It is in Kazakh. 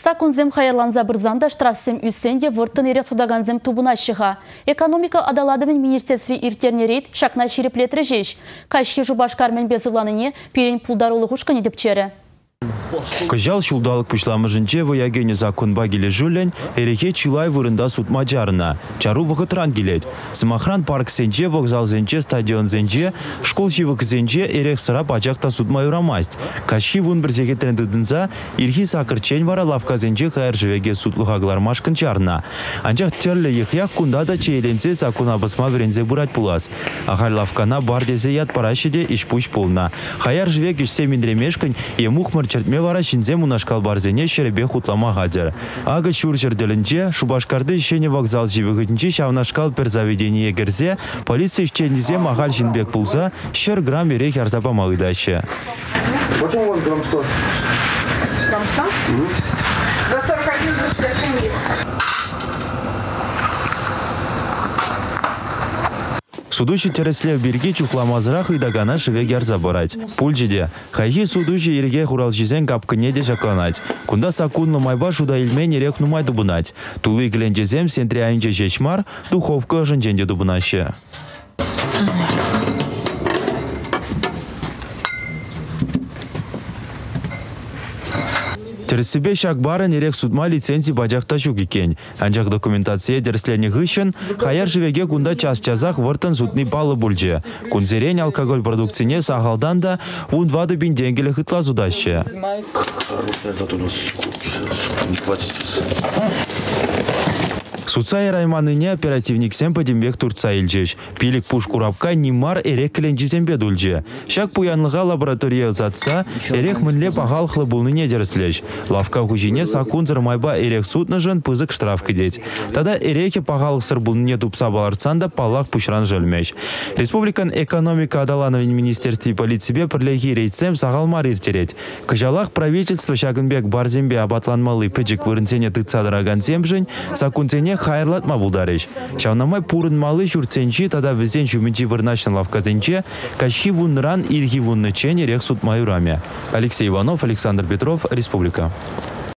Сакунзем хайырланза бірзанда штрассем үссенде вұрттын ере судаганзем тубуна шыға. Экономика адаладымен министерстве иртерне рейд шакна шереплетрі жеш. Кашхи жубашкармен безывланыне перен пулдарулы хушканы депчері. Кыжал шулдалық пүшламыжынче воягене законба келе жүлен, эреке чилай вырында сутма жарына. Чару вғытран келет. Сымахран парк сенче, вокзал зенче, стадион зенче, школ живық зенче, сыра пачақта сутма юрамасть. Кашхи вун бір зекетерін дыдынса, ирхи сакырчен вара лавка зенче сутлығаглар машкын чарына. Анчақ терлі кунда да чейленсе сакуна басма верензе бұрат пулас. Ахар лавкана бар десе ят парашеде ишпуш полна. Хаяр живек ишсе миндремешкін, емух чертме вара шинзе мунашкал барзене шеребе хутлама гадер. Ага шур жерделінче, Шубашкарды шене вокзал живігітінче шавнашкал пер заведение герзе, полиция ишчендізе махал жинбек пулза, шер грамм ерек ярзапа малыдашы. Почему у вас грамм 100? Грамм 100? Судучи тереслев берге чухламазырақ идагана шыве герза барать. Пульжиде. Хайхи судучи ерге хуралжизен капкыне де жакланать. Кунда сакунлы майба шуда илмен ерек нумай дубынать. Тулы кленжезем сентре айынче жешмар, духовка жынженде дубынашы. Терсібе шакбара нерек судма лицензии бажақта жүк екен. Анжақ документация дерслені ғышын, хаяр живеге кунда час-чазақ выртын судны балы бүлже. Кунзерен алкоголь продукцине сағалдан да вун вады бин денгелі хытла зудашы. Суцай райманыне оперативник сен падимбек турца илжеш. Пилик пуш курапка нимар эрек кіленжізембе дульже. Шак пуянлыға лаборатория затса, эрек мінле пағал хлыбулныне дерслеш. Лавка хужине сакунзыр майба эрек сутныжын пызык штраф кедет. Тада эреке пағалық сыр бұлныне тупса баларцан да палақ пушран жөлмеш. Республикан экономика адалановин министерстве полициябе пірлеги рейдсем сағалмар иртерет. Кыжалақ правительство шагынбек барзембе абатланмалы пэджик вырынсене тыцадыраган земжін, сакунзене хайырлатма булдарыш. Чаунамай пурынмалы жүртсенчи тада візен жүмінчі вырнашын лавказенче, кашхи вунран ирги вуннычен ерек суд майураме. Алексей Иванов, Александр Петров, Республика.